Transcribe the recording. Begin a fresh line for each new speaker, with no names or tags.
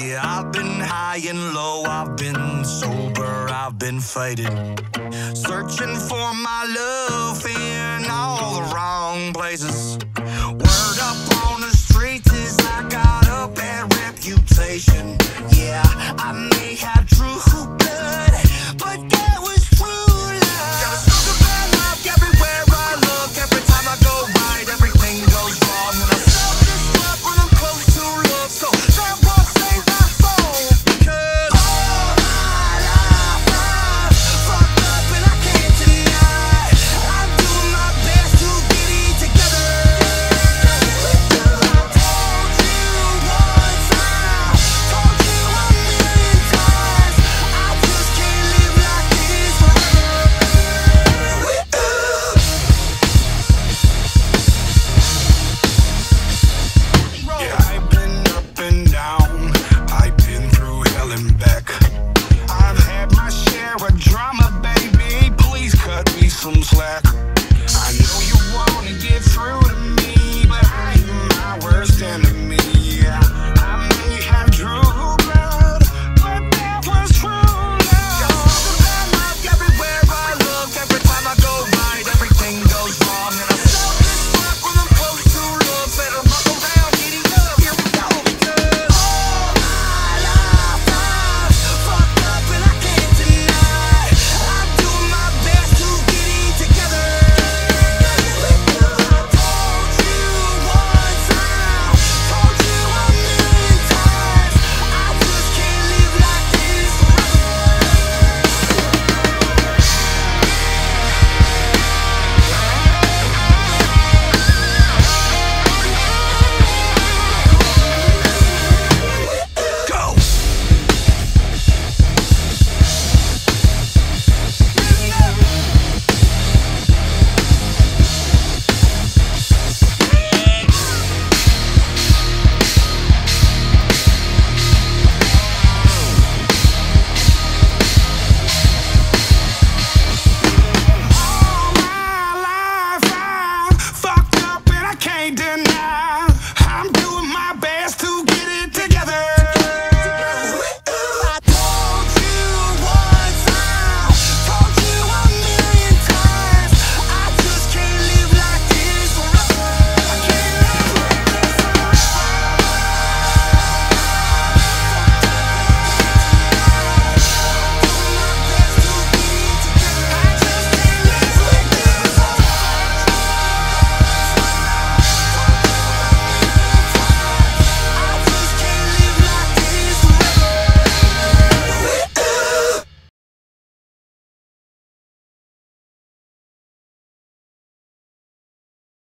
Yeah, I've been high and low, I've been sober, I've been fighting. Searching some slack.